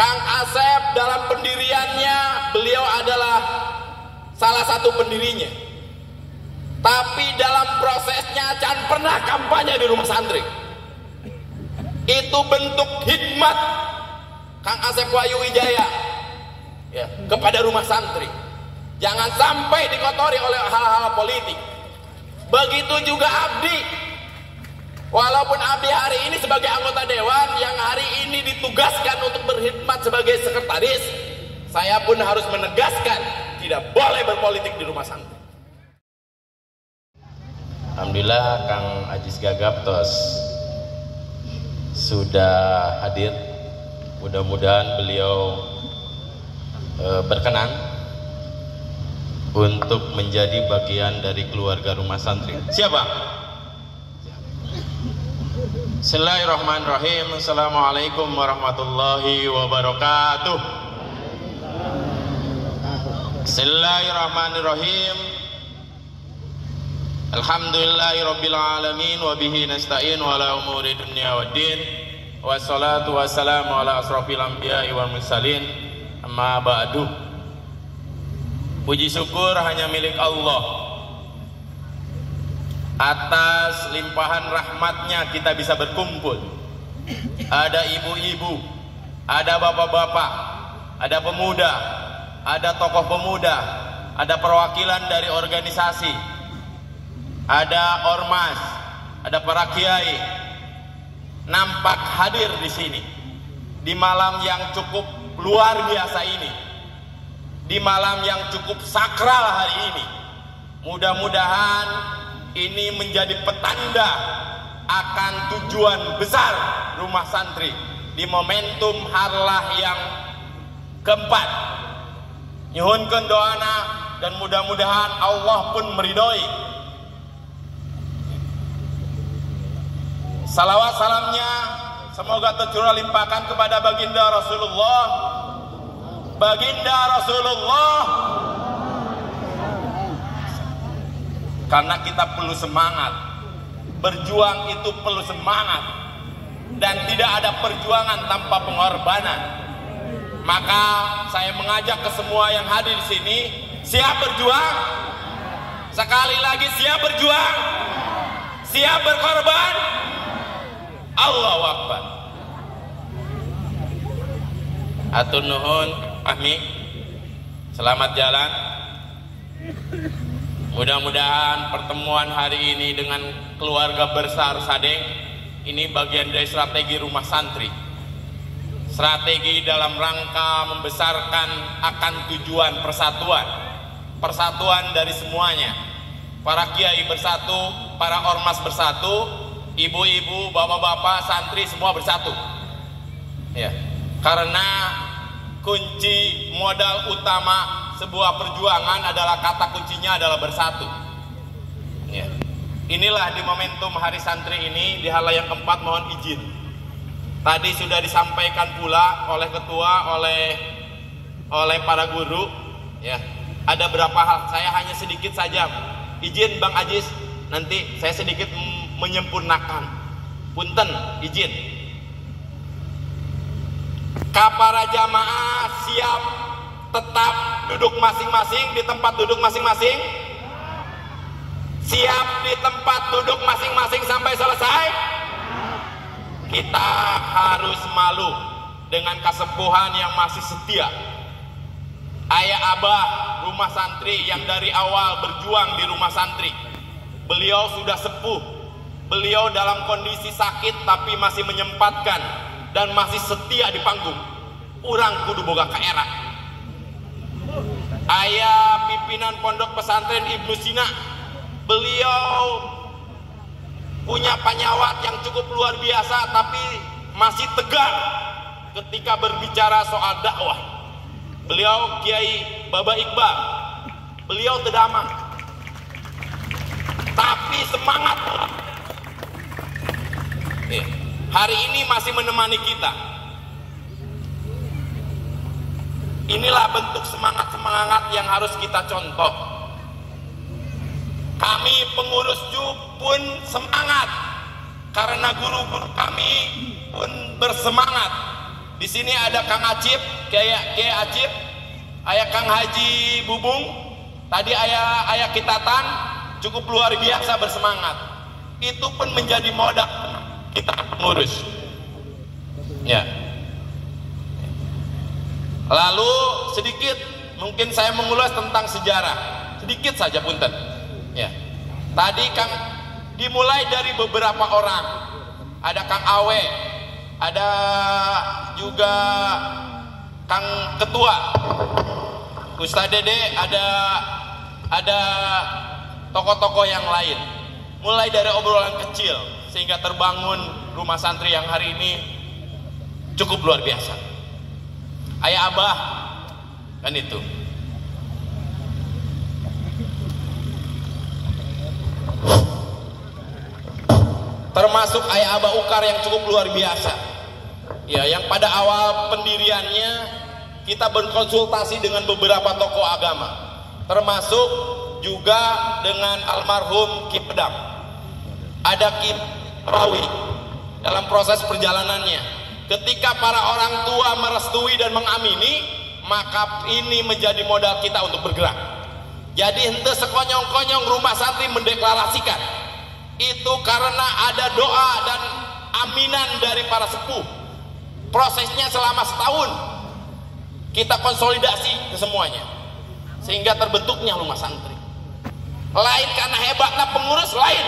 Kang Asep dalam pendiriannya beliau adalah salah satu pendirinya. Tapi dalam prosesnya jangan pernah kampanye di rumah santri. Itu bentuk hikmat Kang Asep Wahyu Wijaya ya, kepada rumah santri. Jangan sampai dikotori oleh hal-hal politik. Begitu juga Abdi. Walaupun Abdi hari ini sebagai anggota dewan yang hari ini ditugaskan untuk berkhidmat sebagai sekretaris, saya pun harus menegaskan tidak boleh berpolitik di rumah santri. Alhamdulillah Kang Ajis Gagap tos sudah hadir. Mudah-mudahan beliau e, berkenan untuk menjadi bagian dari keluarga rumah santri. Siapa? Bismillahirrahmanirrahim. Assalamualaikum warahmatullahi wabarakatuh. Bismillahirrahmanirrahim. Alhamdulillahi rabbil alamin wa bihi nasta'in wa ala umuri dunya waddin. Wassalatu wassalamu ala asrafil anbiya'i wal mursalin. Amma ba'du. Puji syukur hanya milik Allah atas limpahan rahmatnya kita bisa berkumpul. Ada ibu-ibu ada bapak-bapak ada pemuda ada tokoh pemuda ada perwakilan dari organisasi ada ormas ada para kiai. Nampak hadir di sini di malam yang cukup luar biasa ini di malam yang cukup sakral hari ini. Mudah-mudahan ini menjadi petanda akan tujuan besar rumah santri di momentum harlah yang keempat. Nyuhunkan doana dan mudah-mudahan Allah pun meridoi salawat salamnya semoga tercurah limpahkan kepada baginda Rasulullah. Baginda Rasulullah karena kita perlu semangat. Berjuang itu perlu semangat. Dan tidak ada perjuangan tanpa pengorbanan. Maka saya mengajak ke semua yang hadir di sini siap berjuang. Sekali lagi siap berjuang. Siap berkorban. Allahu Akbar. Atur nuhun Ahmi. Selamat jalan Mudah-mudahan pertemuan hari ini dengan keluarga besar Sadeng ini bagian dari strategi rumah santri. Strategi dalam rangka membesarkan akan tujuan persatuan. Persatuan dari semuanya. Para kiai bersatu, para ormas bersatu, ibu-ibu, bapak-bapak, santri semua bersatu. Ya. Karena kunci modal utama sebuah perjuangan adalah kata kuncinya adalah bersatu. Ya. Inilah di momentum Hari Santri ini di halayak keempat mohon izin. Tadi sudah disampaikan pula oleh ketua, oleh oleh para guru, ya. Ada berapa hal, saya hanya sedikit saja. Izin Bang Ajis, nanti saya sedikit menyempurnakan. Punten, izin. Kapara jamaah siap tetap duduk masing-masing di tempat duduk masing-masing. Siap di tempat duduk masing-masing sampai selesai. Kita harus malu dengan kesembuhan yang masih setia. Ayah abah rumah santri yang dari awal berjuang di rumah santri. Beliau sudah sepuh. Beliau dalam kondisi sakit tapi masih menyempatkan dan masih setia di panggung. Orang kudu boga kaera ayah pimpinan pondok pesantren Ibnu Sina. Beliau punya penyawat yang cukup luar biasa tapi masih tegar ketika berbicara soal dakwah. Beliau Kiai Baba Iqbal. Beliau terdamang tapi semangat. Hari ini masih menemani kita Inilah bentuk semangat-semangat yang harus kita contoh. Kami pengurus JUP pun semangat karena guru-guru kami pun bersemangat Di sini ada Kang Acip, kayak kayak Acip, ayah Kang Haji Bubung, tadi ayah ayah Kitatan cukup luar biasa bersemangat. Itu pun menjadi modal kita ngurus. Ya. Lalu sedikit mungkin saya mengulas tentang sejarah. Sedikit saja punten. Ya. Tadi Kang dimulai dari beberapa orang. Ada Kang Awe, ada juga Kang Ketua, Ustaz Dede, ada ada tokoh-tokoh yang lain. Mulai dari obrolan kecil sehingga terbangun rumah santri yang hari ini cukup luar biasa. Ayah Abah kan itu. Termasuk Ayah Abah Ukar yang cukup luar biasa. Ya, yang pada awal pendiriannya kita berkonsultasi dengan beberapa tokoh agama, termasuk juga dengan almarhum Ki Pedang. Ada Ki Rawi dalam proses perjalanannya. Ketika para orang tua merestui dan mengamini, maka ini menjadi modal kita untuk bergerak. Jadi ente sekonyong-konyong rumah santri mendeklarasikan itu karena ada doa dan aminan dari para sepuh. Prosesnya selama setahun kita konsolidasi ke semuanya sehingga terbentuknya rumah santri. Lain karena hebatnya pengurus lain.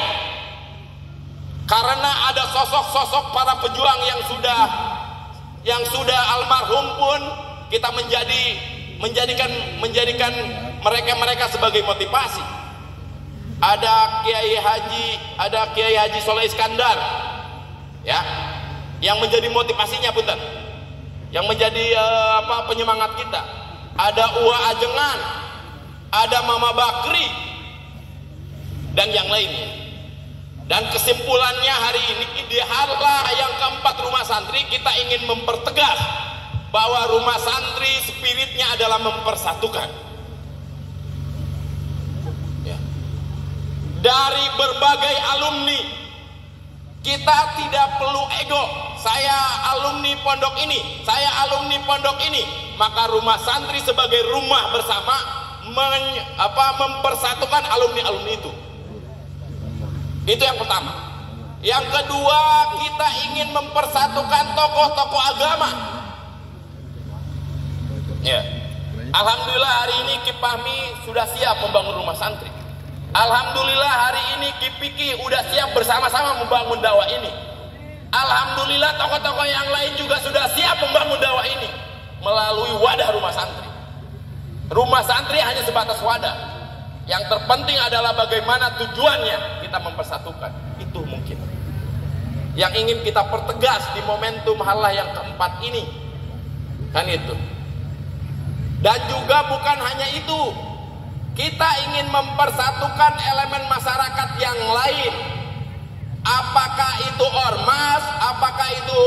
Karena ada sosok-sosok para pejuang yang sudah yang sudah almarhum pun kita menjadi menjadikan menjadikan mereka-mereka sebagai motivasi. Ada Kiai Haji, ada Kiai Haji Soleh Iskandar, ya, yang menjadi motivasinya punten, yang menjadi uh, apa penyemangat kita. Ada Uwa Ajengan, ada Mama Bakri, dan yang lainnya. Dan kesimpulannya hari ini di harlah yang keempat rumah santri kita ingin mempertegas bahwa rumah santri spiritnya adalah mempersatukan. Ya. Dari berbagai alumni kita tidak perlu ego. Saya alumni pondok ini, saya alumni pondok ini. Maka rumah santri sebagai rumah bersama men, apa, mempersatukan alumni-alumni itu. Itu yang pertama. Yang kedua, kita ingin mempersatukan tokoh-tokoh agama. Ya. Alhamdulillah hari ini Kipahmi sudah siap membangun rumah santri. Alhamdulillah hari ini Kipiki sudah siap bersama-sama membangun dakwah ini. Alhamdulillah tokoh-tokoh yang lain juga sudah siap membangun dakwah ini melalui wadah rumah santri. Rumah santri hanya sebatas wadah. Yang terpenting adalah bagaimana tujuannya kita mempersatukan. Itu mungkin. Yang ingin kita pertegas di momentum halah yang keempat ini. Kan itu. Dan juga bukan hanya itu. Kita ingin mempersatukan elemen masyarakat yang lain. Apakah itu ormas, apakah itu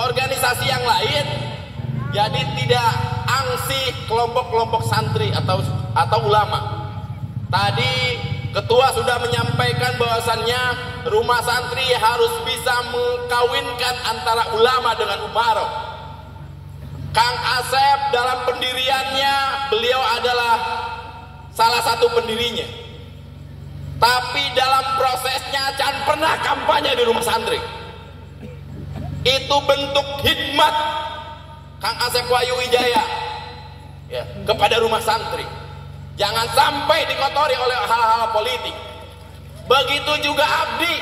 organisasi yang lain. Jadi tidak angsi kelompok-kelompok santri atau atau ulama. Tadi ketua sudah menyampaikan bahwasannya rumah santri harus bisa mengkawinkan antara ulama dengan umaro. Kang Asep dalam pendiriannya beliau adalah salah satu pendirinya. Tapi dalam prosesnya jangan pernah kampanye di rumah santri. Itu bentuk hikmat Kang Asep Wahyu Wijaya ya, kepada rumah santri. Jangan sampai dikotori oleh hal-hal politik. Begitu juga Abdi.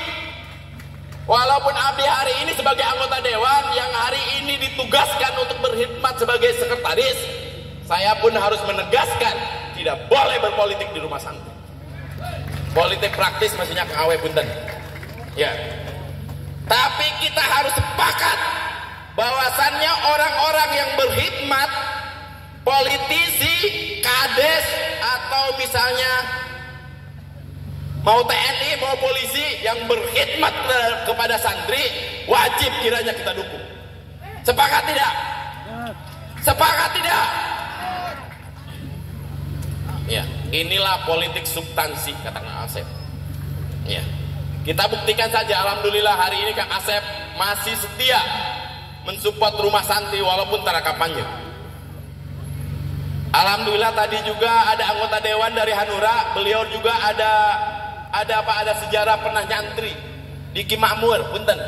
Walaupun Abdi hari ini sebagai anggota dewan yang hari ini ditugaskan untuk berkhidmat sebagai sekretaris, saya pun harus menegaskan tidak boleh berpolitik di rumah santri. Politik praktis maksudnya ke awe punten. Ya. Tapi kita harus sepakat bahwasannya orang-orang yang berkhidmat politisi, kades atau misalnya mau TNI, mau polisi yang berkhidmat kepada santri wajib kiranya kita dukung. Sepakat tidak? Sepakat tidak? Ya, inilah politik substansi kata Kang Asep. Ya. Kita buktikan saja alhamdulillah hari ini Kang Asep masih setia mensupport rumah santri walaupun tara kampanye. Alhamdulillah tadi juga ada anggota dewan dari Hanura, beliau juga ada ada apa ada sejarah pernah nyantri di Kimakmur, punten.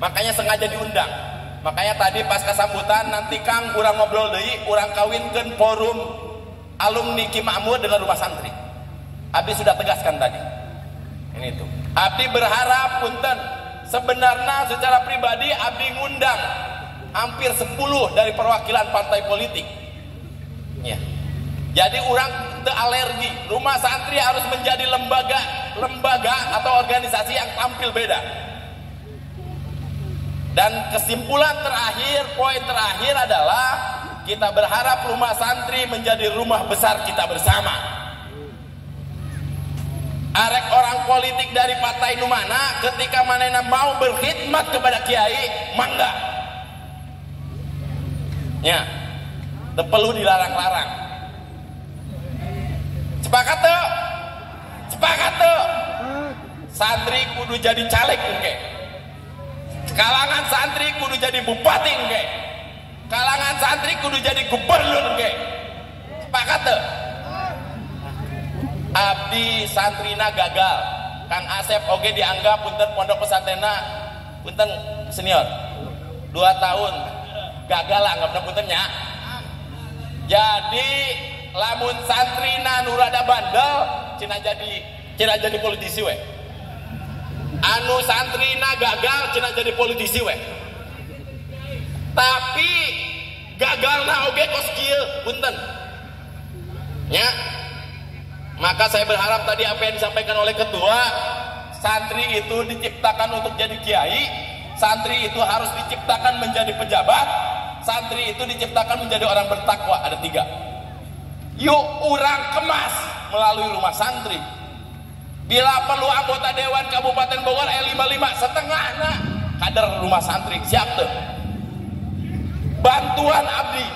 Makanya sengaja diundang. Makanya tadi pas kesambutan nanti Kang kurang ngobrol deui, kurang kawinkan forum alumni Kimakmur dengan rumah santri. Abi sudah tegaskan tadi. Ini tuh. Abdi berharap punten sebenarnya secara pribadi Abdi ngundang hampir 10 dari perwakilan partai politik. Ya. Jadi orang te alergi. Rumah santri harus menjadi lembaga lembaga atau organisasi yang tampil beda. Dan kesimpulan terakhir, poin terakhir adalah kita berharap rumah santri menjadi rumah besar kita bersama. Arek orang politik dari partai Numana ketika manena mau berkhidmat kepada kiai, mangga. Ya, perlu dilarang-larang. Sepakat tuh? Sepakat tuh? Santri kudu jadi caleg oke kalangan santri kudu jadi bupati ke kalangan santri kudu jadi gubernur ke sepakat tuh abdi santrina gagal. Kang Asep oke dianggap punten pondok pesantrenna punten senior. Dua tahun. Gagal lah nggak puntennya jadi lamun santrina nurada bandel cina jadi cina jadi politisi weh. Anu santrina gagal cina jadi politisi weh. Tapi gagal na oge kos punten. Ya. Maka saya berharap tadi apa yang disampaikan oleh ketua santri itu diciptakan untuk jadi kiai santri itu harus diciptakan menjadi pejabat santri itu diciptakan menjadi orang bertakwa ada tiga yuk orang kemas melalui rumah santri Bila perlu anggota Dewan Kabupaten Bogor E55 setengah nah kader rumah santri siap tuh. Bantuan abdi.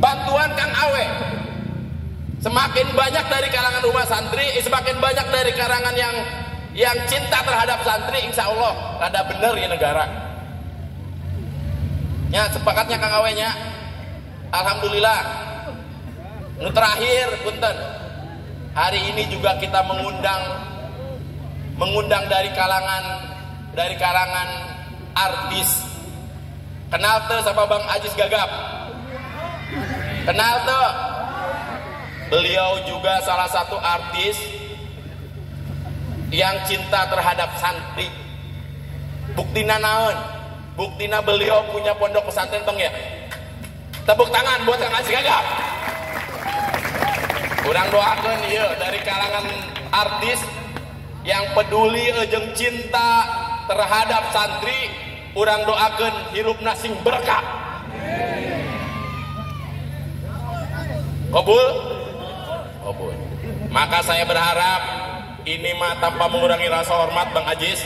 Bantuan Kang Awe. Semakin banyak dari kalangan rumah santri, semakin banyak dari kalangan yang yang cinta terhadap santri, insya Allah rada bener ya negara. Ya sepakatnya Kang Awe nya. Alhamdulillah. Nu terakhir, punten. Hari ini juga kita mengundang mengundang dari kalangan dari kalangan artis. Kenal tuh sama Bang Ajis Gagap? Kenal tuh beliau juga salah satu artis yang cinta terhadap santri. Buktina naon buktina beliau punya pondok pesantren bang ya? Tepuk tangan buat Kang Ajis Gagap kurang doakan ya dari kalangan artis yang peduli ejeng cinta terhadap santri kurang doakan hirup nasing berkah. Kabul? Kabul. Maka saya berharap ini mah tanpa mengurangi rasa hormat Bang Ajis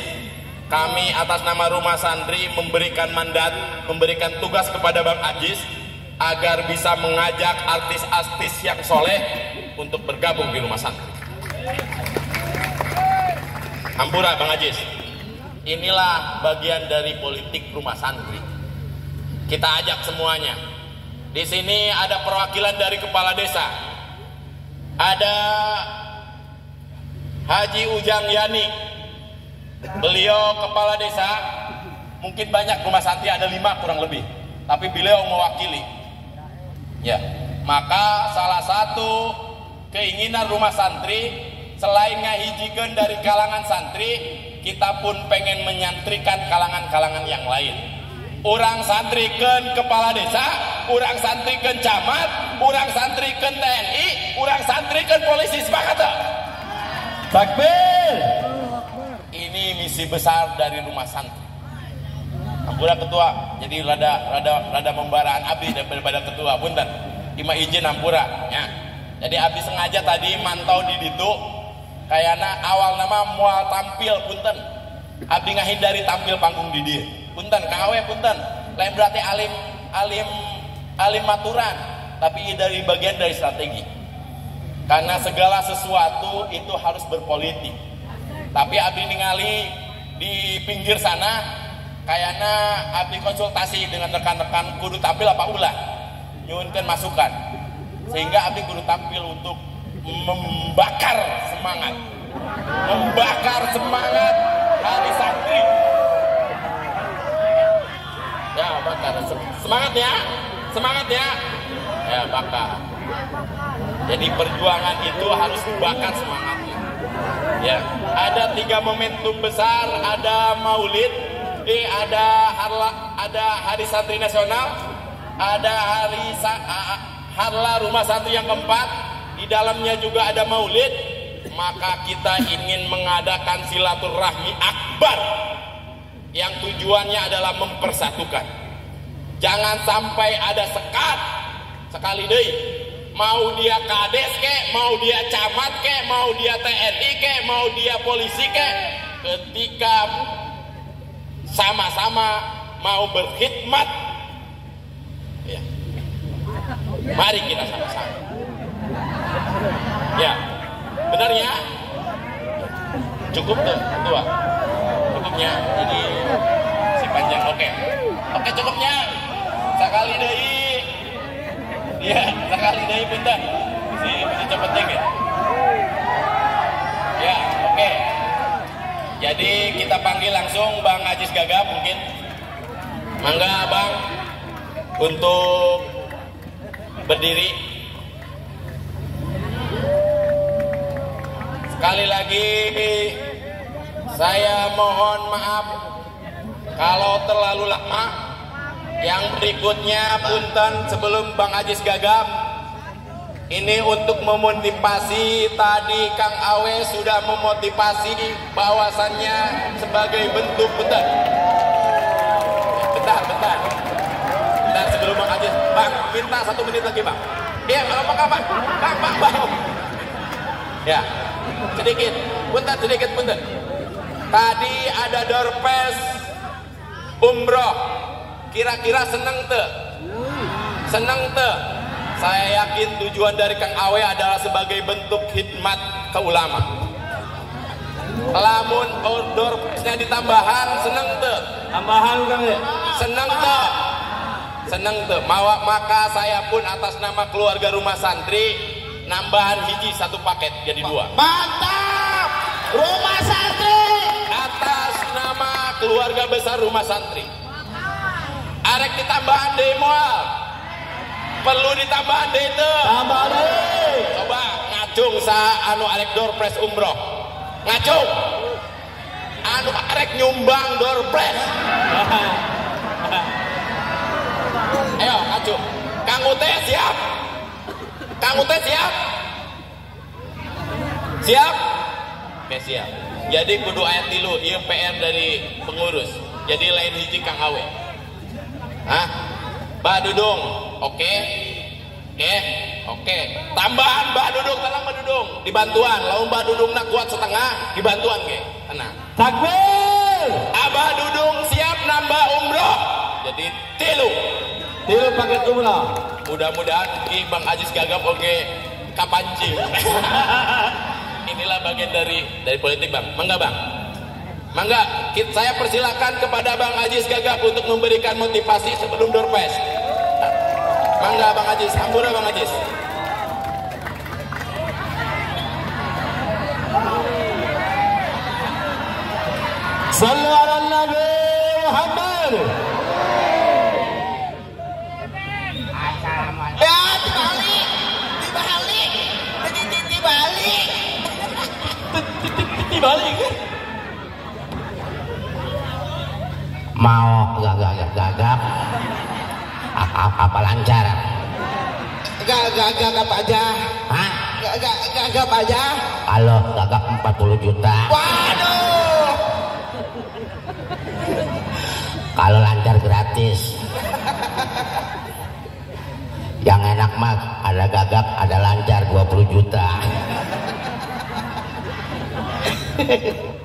kami atas nama rumah santri memberikan mandat memberikan tugas kepada Bang Ajis agar bisa mengajak artis-artis yang soleh untuk bergabung di rumah santri. Hampura Bang Ajis, inilah bagian dari politik rumah santri. Kita ajak semuanya. Di sini ada perwakilan dari kepala desa. Ada Haji Ujang Yani. Beliau kepala desa. Mungkin banyak rumah santri ada lima kurang lebih. Tapi beliau mewakili. Ya, maka salah satu keinginan rumah santri selain ngahijikan dari kalangan santri kita pun pengen menyantrikan kalangan-kalangan yang lain orang santrikan kepala desa orang santrikan camat orang santrikan TNI orang santrikan polisi sepakat takbir ini misi besar dari rumah santri. Ampura ketua jadi rada rada rada membaraan abdi daripada ketua. Punten ima izin ampura ya. Jadi abdi sengaja tadi mantau di ditu kayaknya awal nama mual tampil punten abdi ngahindari tampil panggung di dia. Punten kang awe punten lain berarti alim alim alim maturan tapi dari bagian dari strategi. Karena segala sesuatu itu harus berpolitik tapi abdi ningali di pinggir sana kayaknya abdi konsultasi dengan rekan-rekan kudu tampil apa ulah? Nyunkan masukan. Sehingga abdi kudu tampil untuk membakar semangat. Membakar semangat hari santri. Ya bakar. Semangat ya. Semangat ya. Ya bakar. Jadi perjuangan itu harus dibakar semangatnya ya ada tiga momentum besar. Ada maulid eh, ada harla, ada hari santri nasional ada hari harla rumah santri yang keempat. Di dalamnya juga ada maulid. Maka kita ingin mengadakan silaturahmi akbar yang tujuannya adalah mempersatukan. Jangan sampai ada sekat sekali deh mau dia kades ke mau dia camat ke mau dia TNI ke mau dia polisi ke. Ketika sama-sama mau berkhidmat ya. mari kita sama-sama. Ya. Benar ya? Cukup tuh tua cukupnya ini si panjang. Oke. Oke cukupnya. Sekali deh ya sekali deh bentar si si cepet deh ya oke. Jadi kita panggil langsung Bang Ajis Gagap mungkin. Mangga Bang. Untuk berdiri. Sekali lagi saya mohon maaf kalau terlalu lama. Yang berikutnya punten sebelum Bang Ajis gagap. Ini untuk memotivasi. Tadi Kang Awe sudah memotivasi bahwasannya sebagai bentuk bentar bentar bentar. Bentar sebelum Bang Ajis. Bang minta satu menit lagi Bang. Iya kalau Bang Bang. Bang Bang Bang. Ya sedikit. Punten sedikit punten. Tadi ada dorpes umroh kira-kira seneng te? Seneng te? Saya yakin tujuan dari Kang Awe adalah sebagai bentuk khidmat ke ulama. Lamun dorpesnya ditambahan seneng te? Tambahan Kang ya seneng te? Seneng te. Maka saya pun atas nama keluarga rumah santri nambahan hiji satu paket jadi dua. Mantap! Rumah santri! Atas nama keluarga besar rumah santri arek ditambahan deh mual perlu ditambahan deh itu tambah deh coba ngacung sa anu arek doorpress umroh ngacung anu arek nyumbang doorpress ayo ngacung kang Ute siap Kang Ute siap? Siap? Oke siap. Jadi kudu ayat tilu, iya PR dari pengurus. Jadi lain hiji Kang Awe. Hah? Mbak Dudung, oke? Oke, oke. Tambahan Mbak Dudung, tenang Mbak Dudung. Dibantuan, lalu Mbak Dudung nak kuat setengah, dibantuan ke? Tenang. Takbir. Abah Dudung siap nambah umroh. Jadi tilu. Tilu paket umroh. Mudah-mudahan di Bang Ajis gagap oke kapanci. Inilah bagian dari dari politik Bang. Mangga Bang. Mangga, saya persilakan kepada Bang Ajis Gagap untuk memberikan motivasi sebelum dorpes. Mangga Bang Ajis, hampura Bang Ajis. Sallu ala Nabi Muhammad. Ya, dibalik, dibalik, dibalik, dibalik. Mau gagap gagap apa, apa lancar Gak, gak, gagap aja. Hah? Gak, gak, gagap aja. kalau gagap 40 juta Waduh. kalau lancar gratis yang enak mah ada gagap ada lancar 20 juta